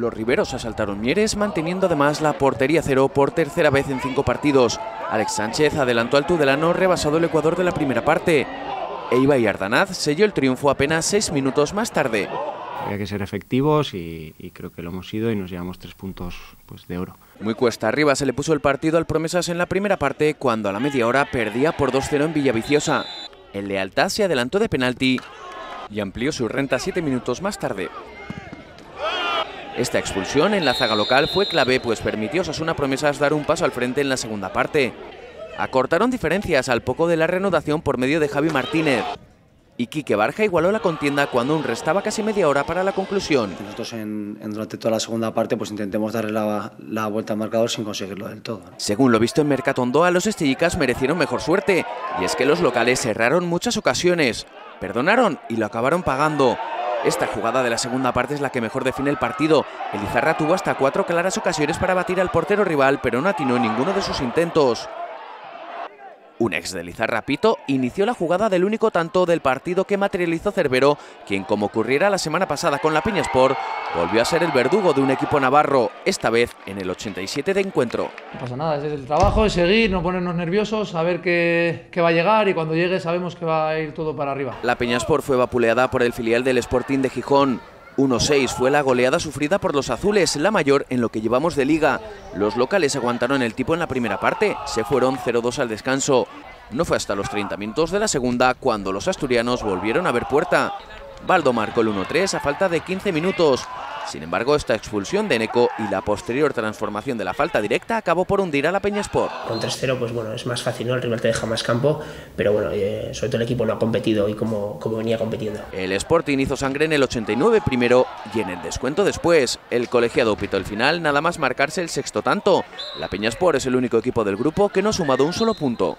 Los riberos asaltaron Mieres, manteniendo además la portería cero por tercera vez en cinco partidos. Alex Sánchez adelantó al Tudelano, rebasado el Ecuador de la primera parte. Eiva y Ardanaz selló el triunfo apenas seis minutos más tarde. Había que ser efectivos y, y, creo que lo hemos sido y nos llevamos tres puntos pues, de oro. Muy cuesta arriba se le puso el partido al Promesas en la primera parte cuando a la media hora perdía por 2-0 en Villaviciosa. El Lealtad se adelantó de penalti y amplió su renta siete minutos más tarde. Esta expulsión en la zaga local fue clave pues permitió a Sasuna Promesas dar un paso al frente en la segunda parte. Acortaron diferencias al poco de la reanudación por medio de Javi Martínez. Y Quique Barja igualó la contienda cuando aún restaba casi media hora para la conclusión. Nosotros en, en durante toda la segunda parte pues intentemos darle la, la, vuelta al marcador sin conseguirlo del todo. Según lo visto en Mercatondoa, los estillicas merecieron mejor suerte. Y es que los locales cerraron muchas ocasiones. Perdonaron y lo acabaron pagando. Esta jugada de la segunda parte es la que mejor define el partido. Elizarra tuvo hasta cuatro claras ocasiones para batir al portero rival, pero no atinó en ninguno de sus intentos. Un ex de Lizarra Pito inició la jugada del único tanto del partido que materializó Cerbero, quien como ocurriera la semana pasada con la Peña Sport, volvió a ser el verdugo de un equipo navarro, esta vez en el 87 de encuentro. No pasa nada, es el trabajo, es seguir, no ponernos nerviosos, saber qué, qué va a llegar y cuando llegue sabemos que va a ir todo para arriba. La Peña Sport fue vapuleada por el filial del Sporting de Gijón. 1-6 fue la goleada sufrida por los azules, la mayor en lo que llevamos de liga. Los locales aguantaron el tipo en la primera parte, se fueron 0-2 al descanso. No fue hasta los 30 minutos de la segunda cuando los asturianos volvieron a ver puerta. Baldo marcó el 1-3 a falta de 15 minutos. Sin embargo, esta expulsión de Neco y la posterior transformación de la falta directa acabó por hundir a la Peña Sport. Con 3-0, pues bueno, es más fácil, ¿no? El rival te deja más campo, pero bueno, eh, sobre todo el equipo no ha competido hoy como, como venía compitiendo. El Sporting hizo sangre en el 89 primero y en el descuento después. El colegiado pitó el final, nada más marcarse el sexto tanto. La Peña Sport es el único equipo del grupo que no ha sumado un solo punto.